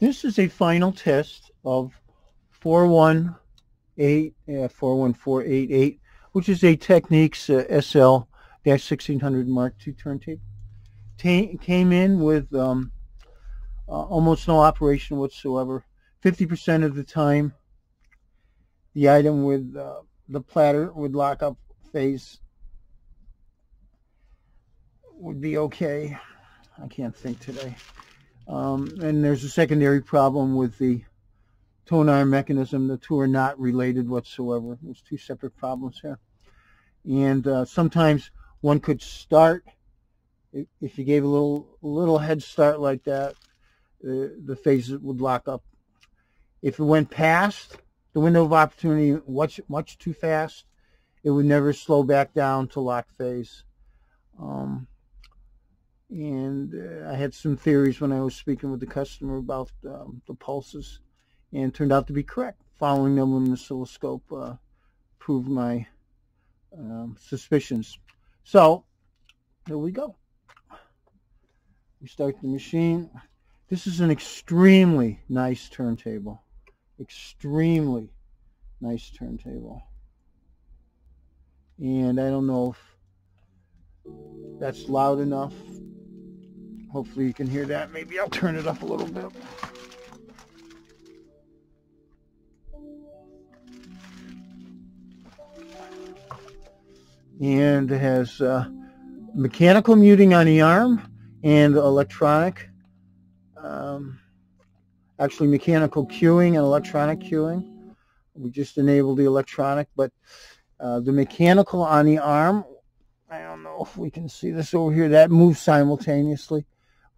This is a final test of 418, uh, 41488, which is a Technics uh, SL-1600 Mark II turntable. Ta came in with um, uh, almost no operation whatsoever. 50% of the time, the item with uh, the platter would lock up phase would be okay. I can't think today. Um, and there's a secondary problem with the tone arm mechanism. The two are not related whatsoever. There's two separate problems here. And uh, sometimes one could start, if you gave a little little head start like that, uh, the phases would lock up. If it went past the window of opportunity much, much too fast, it would never slow back down to lock phase. Um, and uh, I had some theories when I was speaking with the customer about um, the pulses and turned out to be correct. Following them on the oscilloscope uh, proved my um, suspicions. So here we go. We start the machine. This is an extremely nice turntable. Extremely nice turntable. And I don't know if that's loud enough Hopefully you can hear that. Maybe I'll turn it up a little bit. And it has uh, mechanical muting on the arm and electronic, um, actually mechanical cueing and electronic cueing. We just enabled the electronic, but uh, the mechanical on the arm, I don't know if we can see this over here, that moves simultaneously.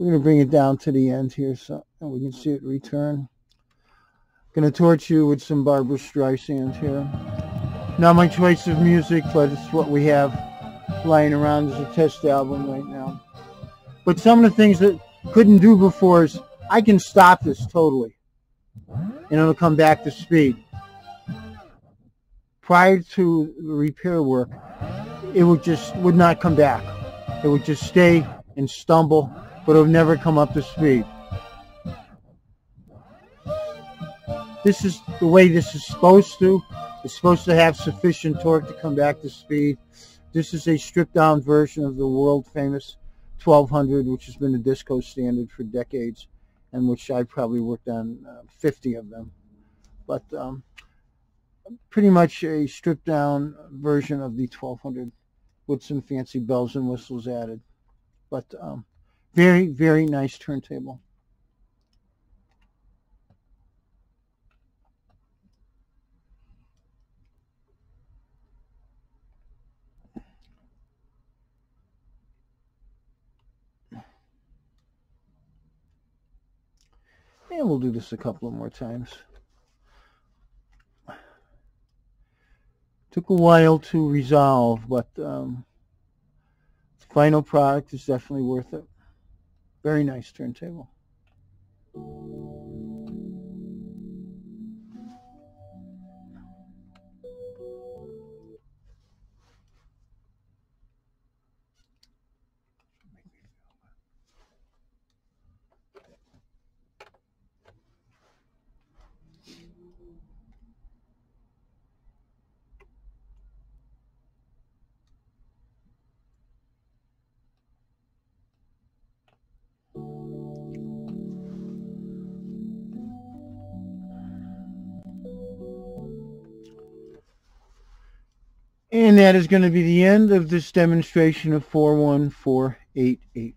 We're going to bring it down to the end here so we can see it return. Going to torch you with some Barbra Streisand here. Not my choice of music, but it's what we have lying around as a test album right now. But some of the things that couldn't do before is I can stop this totally and it'll come back to speed. Prior to the repair work, it would just would not come back. It would just stay and stumble but have never come up to speed. This is the way this is supposed to. It's supposed to have sufficient torque to come back to speed. This is a stripped down version of the world famous 1200, which has been a disco standard for decades, and which I probably worked on uh, 50 of them. But um, pretty much a stripped down version of the 1200 with some fancy bells and whistles added. But um, very, very nice turntable. And we'll do this a couple of more times. Took a while to resolve, but um, the final product is definitely worth it. Very nice turntable. And that is going to be the end of this demonstration of 41488.